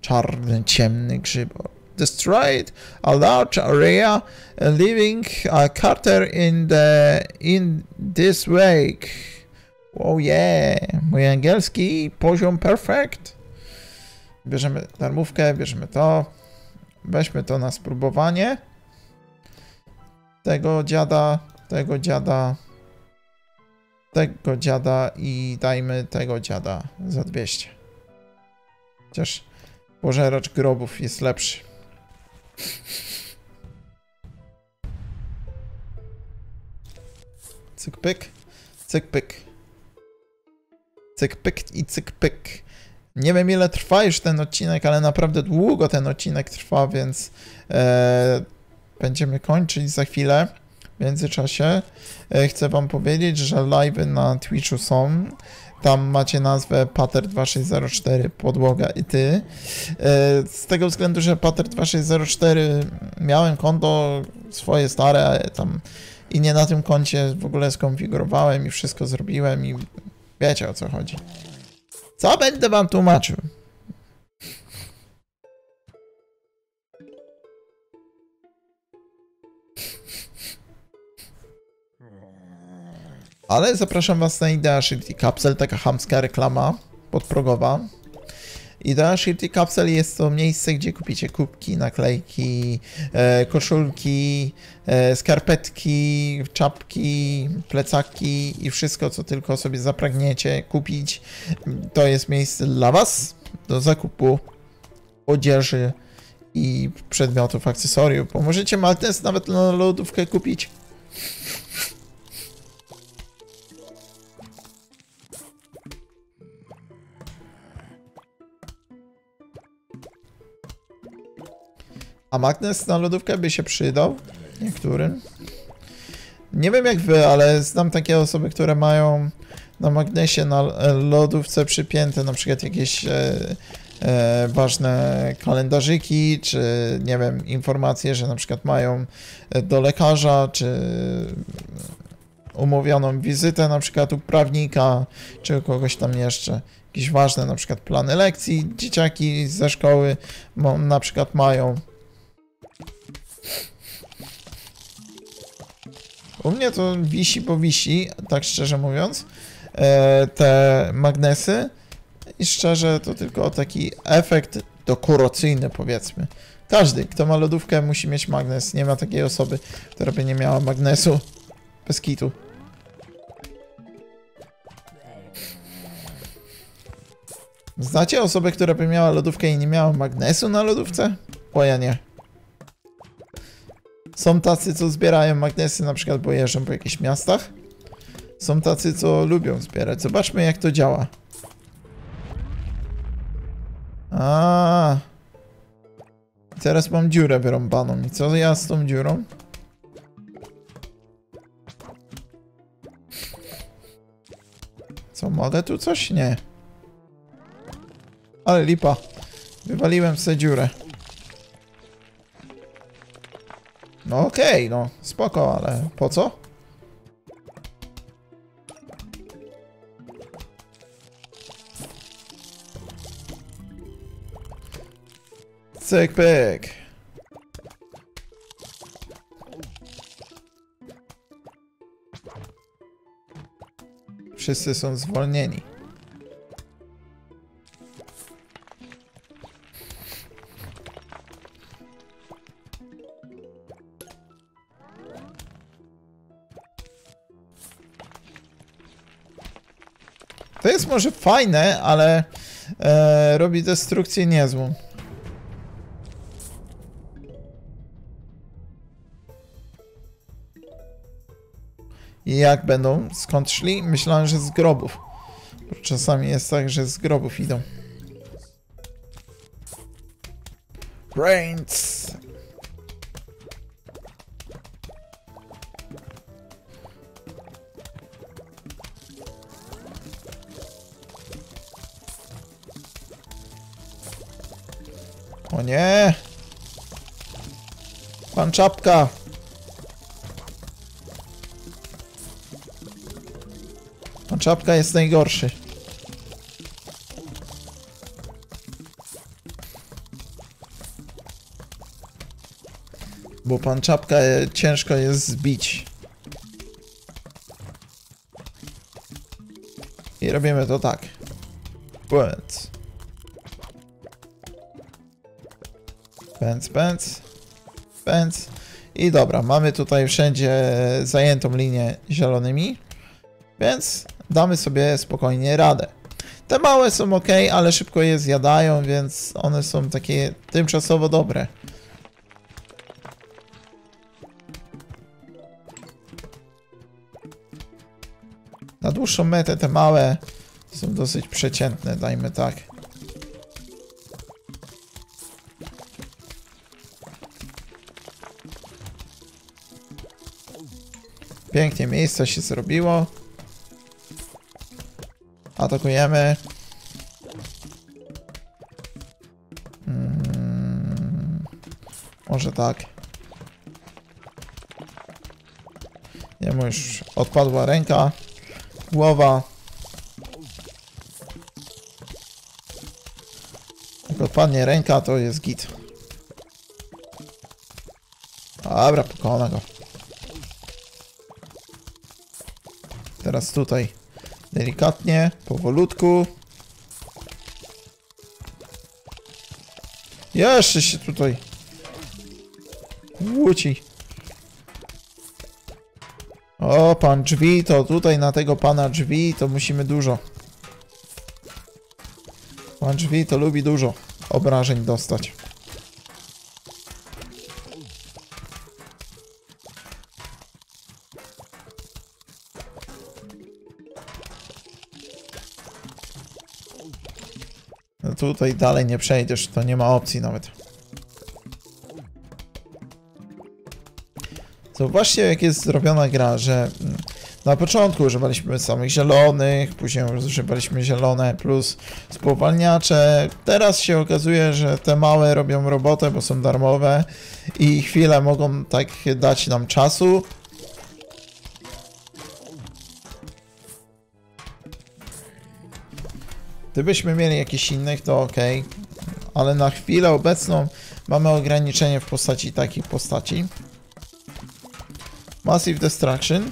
Czarny, ciemny grzybol. Destroyed a large area leaving a crater in the in this wake. Oh yeah, mój angielski poziom perfect. Bierzemy darmówkę, bierzemy to. Weźmy to na spróbowanie. Tego dziada, tego dziada, tego dziada i dajmy tego dziada za 200. Chociaż pożeracz grobów jest lepszy. Cyk pyk, cyk pyk. Cyk pyk i cyk pyk. Nie wiem ile trwa już ten odcinek, ale naprawdę długo ten odcinek trwa, więc e, będziemy kończyć za chwilę. W międzyczasie e, chcę wam powiedzieć, że live na Twitchu są. Tam macie nazwę Pater2604 podłoga i ty. E, z tego względu, że Pater2604 miałem konto swoje stare tam i nie na tym koncie w ogóle skonfigurowałem i wszystko zrobiłem i Wiecie o co chodzi. Co będę wam tłumaczył? Ale zapraszam was na Idea Shirty Capsule, taka chamska reklama podprogowa. Idea Shirty Capsule jest to miejsce, gdzie kupicie kubki, naklejki, e, koszulki, e, skarpetki, czapki, plecaki i wszystko, co tylko sobie zapragniecie kupić. To jest miejsce dla was do zakupu odzieży i przedmiotów, akcesoriów. Pomożecie Maltes nawet na lodówkę kupić. A magnes na lodówkę by się przydał niektórym. Nie wiem jak wy, ale znam takie osoby, które mają na magnesie na e, lodówce przypięte na przykład jakieś e, e, ważne kalendarzyki, czy nie wiem, informacje, że na przykład mają e, do lekarza, czy umówioną wizytę na przykład u prawnika, czy u kogoś tam jeszcze. Jakieś ważne na przykład plany lekcji, dzieciaki ze szkoły na przykład mają. U mnie to wisi, bo wisi, tak szczerze mówiąc, e, te magnesy. I szczerze to tylko taki efekt dekoracyjny, powiedzmy. Każdy, kto ma lodówkę, musi mieć magnes. Nie ma takiej osoby, która by nie miała magnesu. Bez kitu. Znacie osobę, która by miała lodówkę i nie miała magnesu na lodówce? Bo ja nie. Są tacy, co zbierają magnesy, na przykład bo jeżdżą po jakichś miastach. Są tacy, co lubią zbierać. Zobaczmy, jak to działa. A. Teraz mam dziurę wyrąbaną. I co ja z tą dziurą? Co, mogę tu coś? Nie. Ale lipa. Wywaliłem sobie dziurę. No okej, no spoko, ale po co? Cyk pyk. Wszyscy są zwolnieni. Może fajne, ale e, robi destrukcję niezłą. I jak będą? Skąd szli? Myślałem, że z grobów. Czasami jest tak, że z grobów idą. Brains! Czapka! Pan Czapka jest najgorszy. Bo pan Czapka e, ciężko jest zbić. I robimy to tak. Pęc. Pęc, pęc. Pęc. I dobra, mamy tutaj wszędzie zajętą linię zielonymi. Więc damy sobie spokojnie radę. Te małe są ok, ale szybko je zjadają, więc one są takie tymczasowo dobre. Na dłuższą metę te małe są dosyć przeciętne, dajmy tak. Pięknie miejsce się zrobiło. Atakujemy. Hmm, może tak. Jemu już odpadła ręka. Głowa. Jak odpadnie ręka, to jest git. Dobra, pokona go. Teraz tutaj delikatnie, powolutku. Jeszcze się tutaj łuci. O, pan drzwi, to tutaj na tego pana drzwi to musimy dużo. Pan drzwi to lubi dużo obrażeń dostać. Tutaj dalej nie przejdziesz, to nie ma opcji nawet. Właśnie jak jest zrobiona gra, że mm, na początku używaliśmy samych zielonych, później używaliśmy zielone plus spowalniacze. Teraz się okazuje, że te małe robią robotę, bo są darmowe i chwilę mogą tak dać nam czasu. Gdybyśmy mieli jakiś innych, to ok, ale na chwilę obecną mamy ograniczenie w postaci takich postaci. Massive Destruction.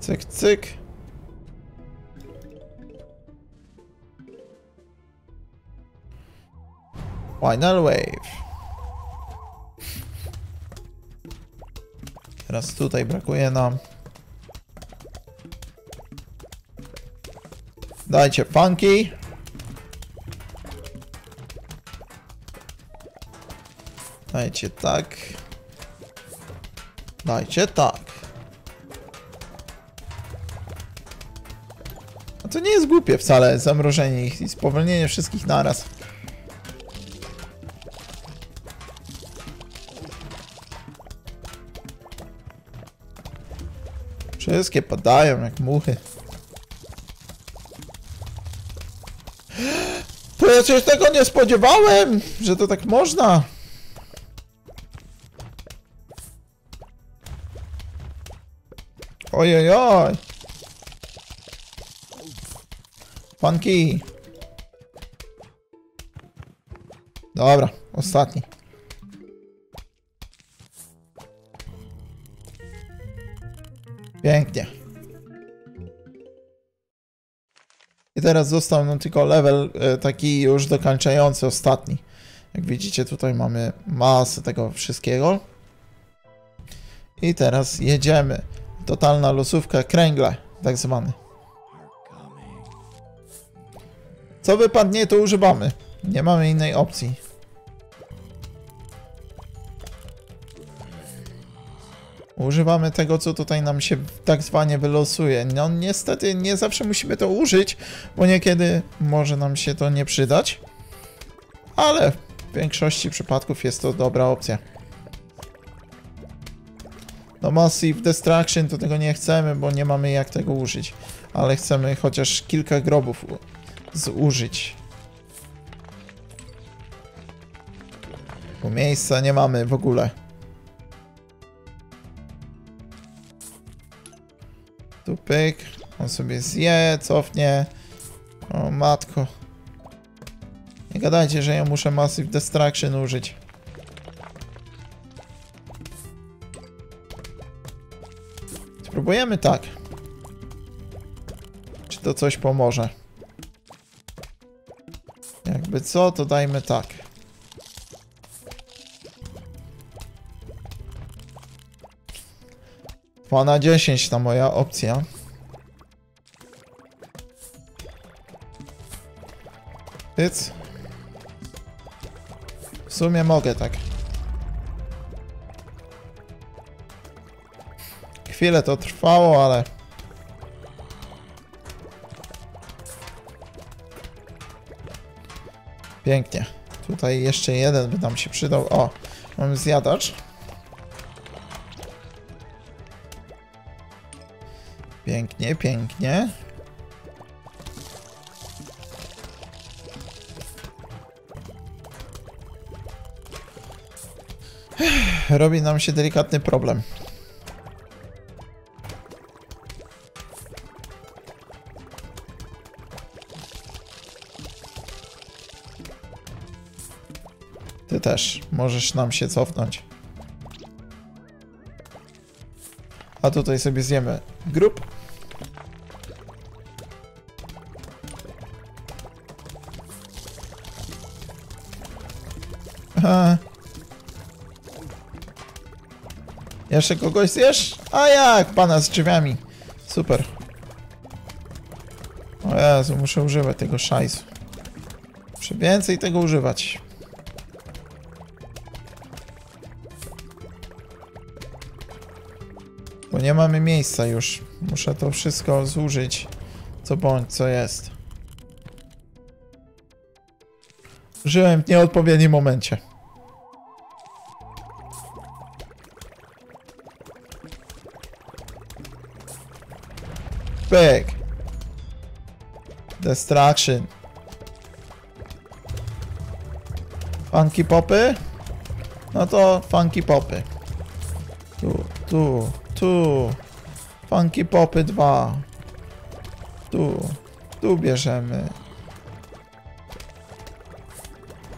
Cyk, cyk. Final Wave. Teraz tutaj brakuje nam. Dajcie funky. Dajcie tak. Dajcie tak. A to nie jest głupie wcale, zamrożenie ich i spowolnienie wszystkich naraz. Wszystkie padają jak muchy. Ja się tego nie spodziewałem, że to tak można. Oj, oj, oj. Funky. Dobra, ostatni. Pięknie. Teraz został nam tylko level e, taki już dokończający, ostatni. Jak widzicie, tutaj mamy masę tego wszystkiego. I teraz jedziemy. Totalna losówka kręgle, tak zwany. Co wypadnie, to używamy. Nie mamy innej opcji. Używamy tego, co tutaj nam się tak zwanie wylosuje. No niestety nie zawsze musimy to użyć, bo niekiedy może nam się to nie przydać. Ale w większości przypadków jest to dobra opcja. No Massive Destruction to tego nie chcemy, bo nie mamy jak tego użyć. Ale chcemy chociaż kilka grobów zużyć. Bo miejsca nie mamy w ogóle. Pyk. On sobie zje, cofnie. O matko. Nie gadajcie, że ja muszę Massive Destruction użyć. Spróbujemy tak. Czy to coś pomoże? Jakby co, to dajmy tak. Dwa na 10 ta moja opcja. Pyc. W sumie mogę tak. Chwilę to trwało, ale... Pięknie. Tutaj jeszcze jeden by nam się przydał. O, mamy zjadacz. Pięknie, pięknie. robi nam się delikatny problem. Ty też możesz nam się cofnąć. A tutaj sobie zjemy grób. Jeszcze kogoś zjesz? A jak? Pana z drzwiami. Super. O Jezu, muszę używać tego szajsu. Muszę więcej tego używać. Bo nie mamy miejsca już. Muszę to wszystko zużyć. Co bądź, co jest. Użyłem w nieodpowiednim momencie. Destruction. Funky popy? No to funky popy. Tu, tu, tu. Funky popy 2. Tu, tu bierzemy.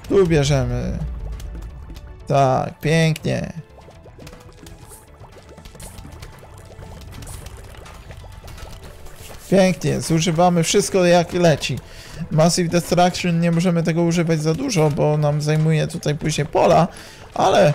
Tu bierzemy. Tak, pięknie. Pięknie, zużywamy wszystko jak leci. Massive Destruction nie możemy tego używać za dużo, bo nam zajmuje tutaj później pola, ale...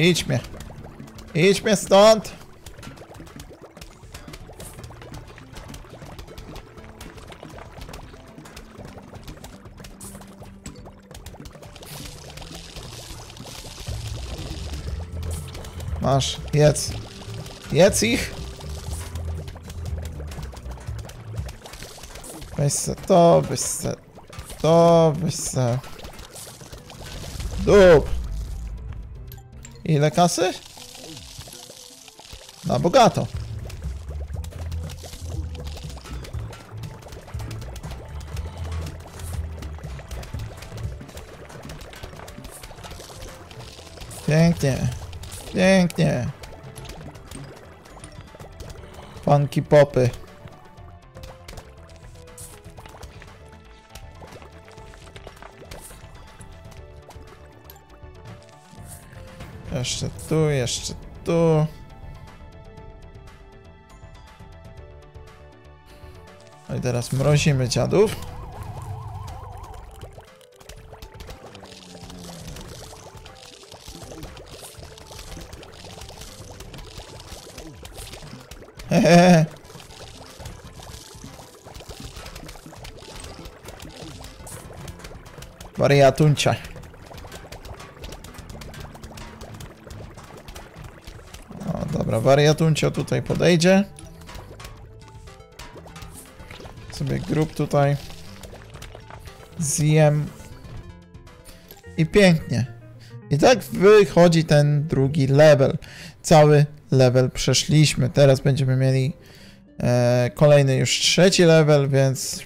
Idź mnie. Idź mnie stąd. Masz, jedz. Jedz ich. Weź se to, weź se to, weź se... Dup! Ile kasy? Na bogato. Pięknie. Pięknie. Funky popy. Jeszcze tu, jeszcze tu. No i teraz mrozimy dziadów. Hehehe. Wariatuncia. Wariatuncio tutaj podejdzie. Sobie grup tutaj. Zjem. I pięknie. I tak wychodzi ten drugi level. Cały level przeszliśmy. Teraz będziemy mieli e, kolejny już trzeci level, więc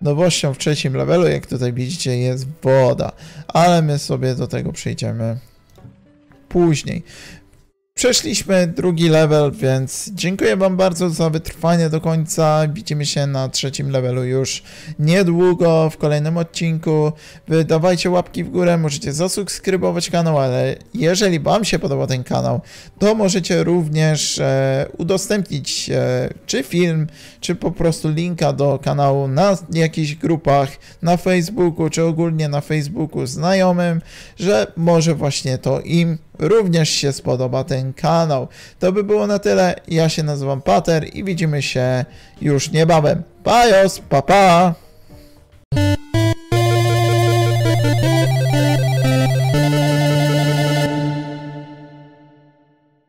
nowością w trzecim levelu, jak tutaj widzicie, jest woda. Ale my sobie do tego przejdziemy później. Przeszliśmy drugi level, więc dziękuję Wam bardzo za wytrwanie do końca. Widzimy się na trzecim levelu już niedługo w kolejnym odcinku. Wy dawajcie łapki w górę, możecie zasubskrybować kanał, ale jeżeli Wam się podoba ten kanał, to możecie również e, udostępnić e, czy film, czy po prostu linka do kanału na jakichś grupach, na Facebooku, czy ogólnie na Facebooku znajomym, że może właśnie to im również się spodoba ten kanał. To by było na tyle. Ja się nazywam Pater i widzimy się już niebawem. Pajos, pa pa!